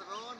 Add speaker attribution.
Speaker 1: on.